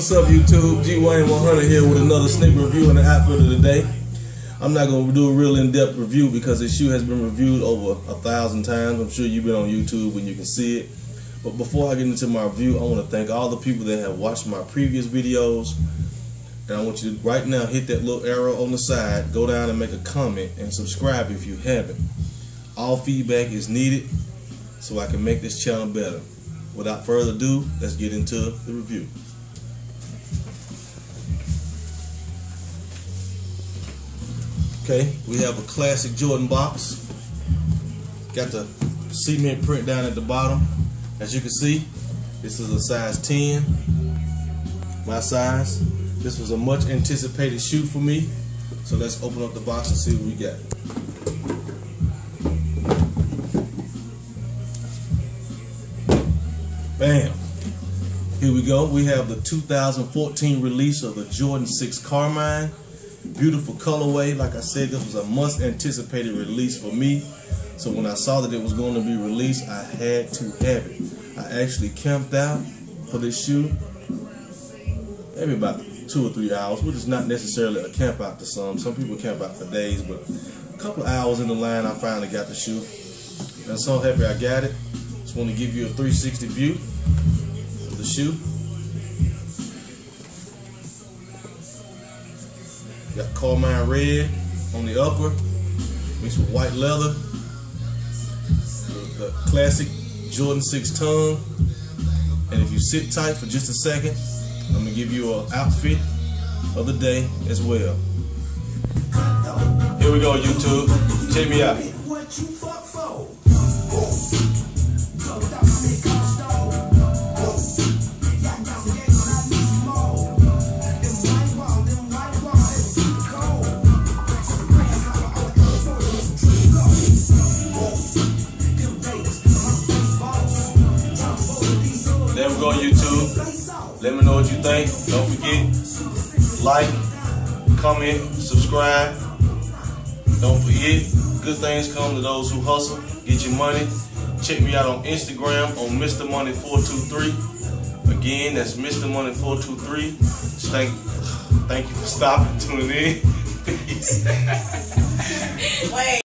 What's up, YouTube? G Wayne 100 here with another sneak review in the outfit of the day. I'm not going to do a real in-depth review because this shoe has been reviewed over a thousand times. I'm sure you've been on YouTube and you can see it. But before I get into my review, I want to thank all the people that have watched my previous videos. And I want you to right now hit that little arrow on the side, go down and make a comment, and subscribe if you haven't. All feedback is needed so I can make this channel better. Without further ado, let's get into the review. Okay, we have a classic Jordan box. Got the cement print down at the bottom. As you can see, this is a size 10, my size. This was a much anticipated shoe for me. So let's open up the box and see what we got. Bam. Here we go. We have the 2014 release of the Jordan 6 Carmine. Beautiful colorway. Like I said, this was a must anticipated release for me. So when I saw that it was going to be released, I had to have it. I actually camped out for this shoe. Maybe about two or three hours, which is not necessarily a camp out to some. Some people camp out for days, but a couple hours in the line, I finally got the shoe. I'm so happy I got it. Just want to give you a 360 view of the shoe. Got Carmine red on the upper, mixed with white leather. The, classic Jordan 6 tongue. And if you sit tight for just a second, I'm gonna give you an outfit of the day as well. Here we go, YouTube. Check me out. There we go, YouTube. Let me know what you think. Don't forget, like, comment, subscribe. Don't forget, good things come to those who hustle. Get your money. Check me out on Instagram on Mr. Money 423. Again, that's Mr. Money 423. Thank, thank you for stopping, tuning in. Peace. Wait.